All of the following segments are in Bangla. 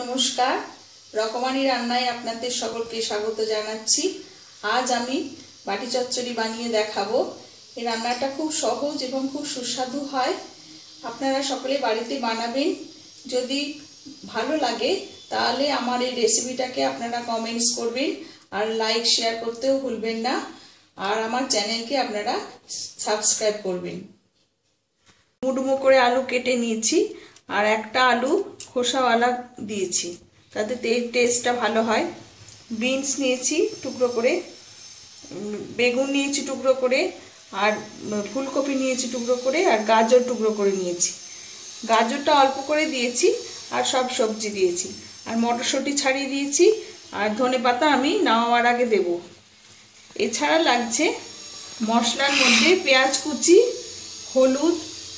নমস্কার। রকমানি রান্নায় আপনাদের সকলকে স্বাগত জানাচ্ছি। আজ আমি বাটি চচ্চড়ি বানিয়ে দেখাবো। এই রান্নাটা খুব সহজ এবং খুব সুস্বাদু হয়। আপনারা সকলে বাড়িতে বানাবেন। যদি ভালো লাগে, তাহলে আমার এই রেসিপিটাকে আপনারা কমেন্টস করবেন আর লাইক, শেয়ার করতেও ভুলবেন না। আর আমার চ্যানেলকে আপনারা সাবস্ক্রাইব করবেন। মুডমো করে আলু কেটে নিয়েছি। আর একটা আলু খোসাওয়ালা দিয়েছি। তাতে টেস্টটা ভালো হয়। বিনস নিয়েছি টুকরো করে বেগুন নিয়েছি টুকরো করে, আর ফুলকপি নিয়েছি টুকরো করে, আর গাজর টুকরো করে নিয়েছি। গাজরটা অল্প করে দিয়েছি, আর সব সবজি দিয়েছি। আর মটরশুঁটি ছাড়িয়ে দিয়েছি, আর ধনে পাতা আমি নামাবার আগে দেব। এছাড়া লাগছে মশলার মধ্যে পেঁয়াজ কুচি, হলুদ,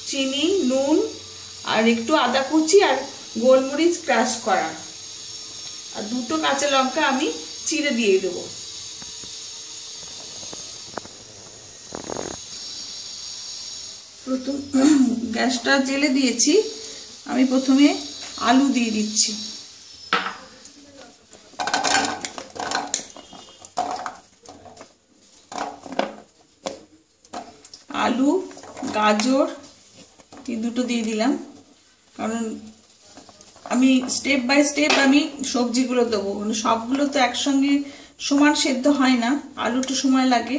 চিনি, নুন, আর একটু আদা কুচি, আর গোলমরিচ ক্রাশ করা। আর দুটো কাঁচা লঙ্কা আমি চিড়ে দিয়ে দেবো। প্রথম গ্যাসটা জেলে দিয়েছি। আমি প্রথমে আলু দিয়ে দিচ্ছি। আলু, গাজর, এই দুটো দিয়ে দিলাম। কারণ আমি স্টেপ বাই স্টেপ আমি সবজিগুলো দেবো। মানে সবগুলো তো একসঙ্গে সমান সেদ্ধ হয় না। আলু একটু সময় লাগে,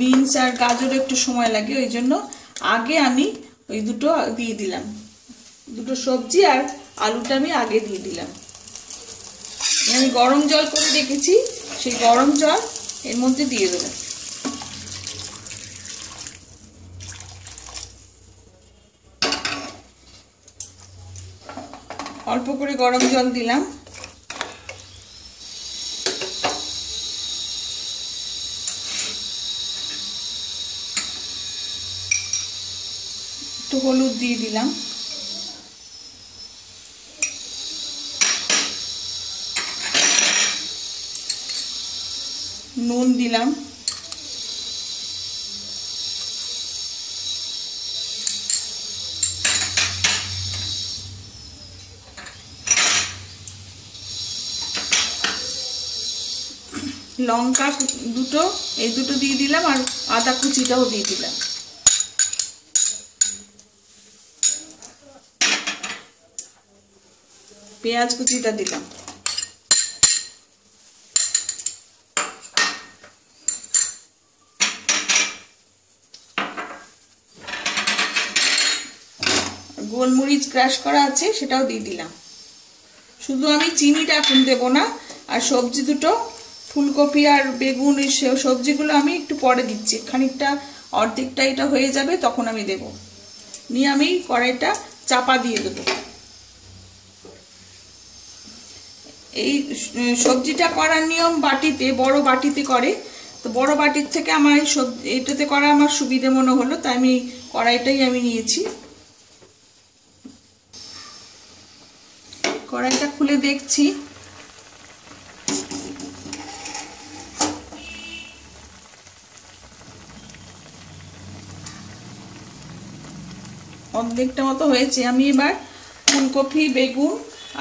বিনস আর গাজর একটু সময় লাগে, ওই জন্য আগে আমি ওই দুটো দিয়ে দিলাম। দুটো সবজি আর আলুটা আমি আগে দিয়ে দিলাম। আমি গরম জল করে রেখেছি, সেই গরম জল এর মধ্যে দিয়ে দেবো। অল্প করে গরম জল দিলাম। একটু হলুদ দিয়ে দিলাম। নুন দিলাম। লঙ্কা দুটো, এই দুটো দিয়ে দিলাম আর আদা কুচিটাও দিয়ে দিলাম। পেঁয়াজ কুচিটা দিলাম। গোলমরিচ ক্রাশ করা আছে, সেটাও দিয়ে দিলাম। শুধু আমি চিনিটা এখন দেবো না, আর সবজি দুটো ফুলকপি আর বেগুন, এই সবজিগুলো আমি একটু পরে দিচ্ছি। খানিকটা অর্ধেকটা এটা হয়ে যাবে, তখন আমি দেব। নিয়ে আমি কড়াইটা চাপা দিয়ে দেবো। এই সবজিটা করার নিয়ম বাটিতে, বড় বাটিতে করে। তো বড় বাটির থেকে আমার এই সবজি এটাতে করা আমার সুবিধে মনে হলো, তাই আমি কড়াইটাই আমি নিয়েছি। কড়াইটা খুলে দেখছি। অর্ধেকটা মতো হয়েছে। আমি এবার ফুলকপি বেগুন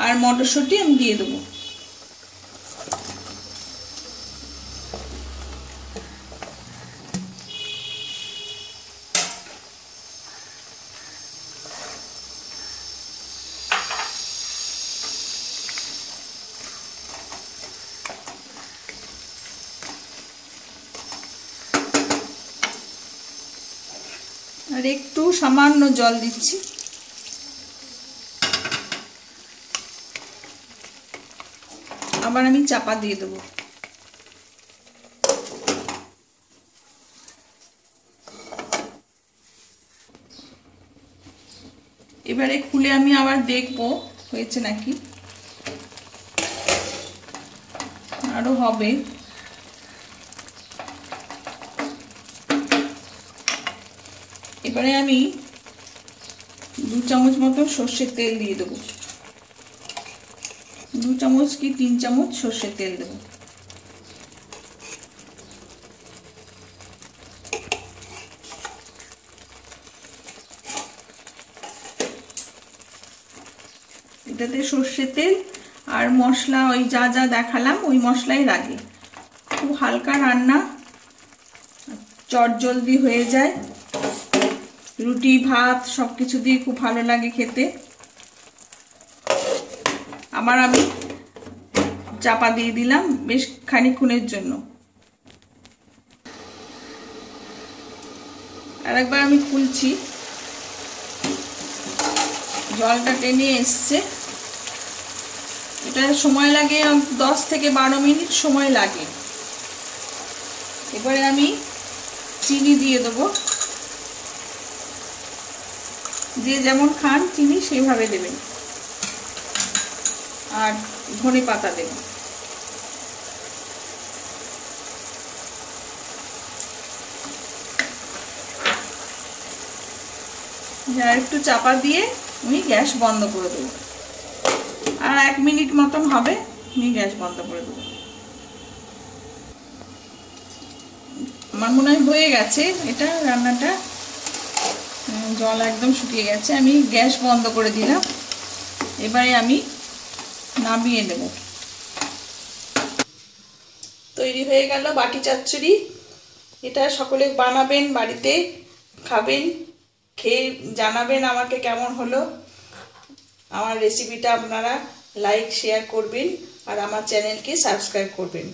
আর মটরশুঁটি আমি দিয়ে দেবো। আর একটু সামান্য জল দিচ্ছি। আবার আমি চাপা দিয়ে দেবো। এবারে খুলে আমি আবার দেখব, হয়েছে নাকি? আরও হবে। এবারে আমি দু চামচ মতো সর্ষের তেল দিয়ে দেবো। দু চামচ কি, তিন চামচ সর্ষের তেল দেবো। এটাতে সর্ষের তেল আর মশলা, ওই যা যা দেখালাম, ওই মশলাই লাগে খুব হালকা রান্না চট জলদি হয়ে যায়। রুটি, ভাত সব কিছু দিয়ে খুব ভালো লাগে খেতে। আবার আমি চাপা দিয়ে দিলাম বেশ খানিক্ষণের জন্য। আরেকবার আমি খুলছি। জলটা টেনে এসছে। এটা সময় লাগে দশ থেকে বারো মিনিট সময় লাগে। এবারে আমি চিনি দিয়ে দেবো। যে যেমন খান চিনি সেইভাবে দেবেন। আর ধনে পাতা দেবেন। আর একটু চাপা দিয়ে আমি গ্যাস বন্ধ করে দেবো আর এক মিনিট মতন হবে আমি গ্যাস বন্ধ করে দেবো আমার মনে হয় হয়ে গেছে। এটা রান্নাটা জল একদম শুকিয়ে গেছে। আমি গ্যাস বন্ধ করে দিলাম। এবারে আমি নামিয়ে দেব তৈরি হয়ে গেল বাটি চচ্চড়ি এটা সকলে বানাবেন বাড়িতে, খাবেন, খেয়ে জানাবেন আমাকে কেমন হলো। আমার রেসিপিটা আপনারা লাইক শেয়ার করবেন আর আমার চ্যানেলকে সাবস্ক্রাইব করবেন।